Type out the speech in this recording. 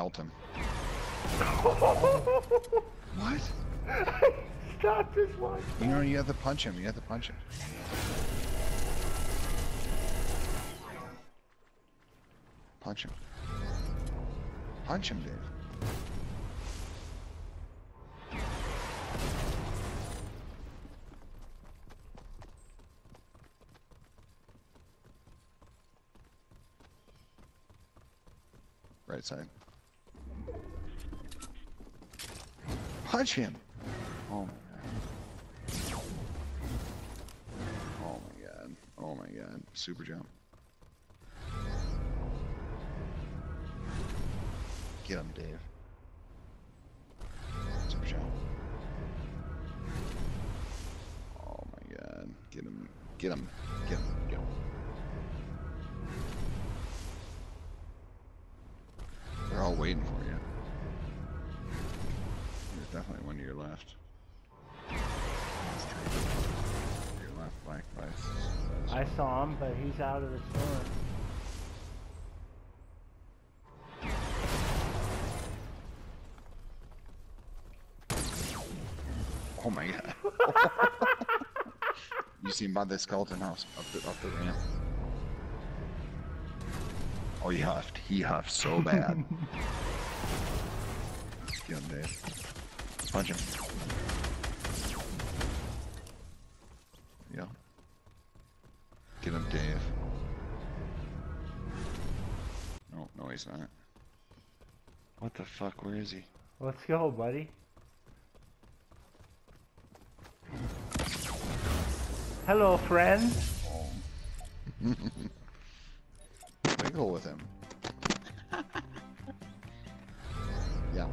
Belt him. what? Stop this one. You know, you have to punch him. You have to punch him. Punch him. Punch him, Dave. Right side. Punch him! Oh my god. Oh my god. Oh my god. Super jump. Get him, Dave. Super jump. Oh my god. Get him. Get him. Get him. Get him. They're all waiting for you. Definitely one to your left. Your left, vice. I saw him, but he's out of the storm. Oh my god. you see him by the skeleton house up the up the ramp. Oh, he huffed. He huffed so bad. Get him, Dave. Punch him. Yeah. Get him, Dave. No, no, he's not. What the fuck? Where is he? Let's go, buddy. Hello, friend. Wiggle with him. yeah.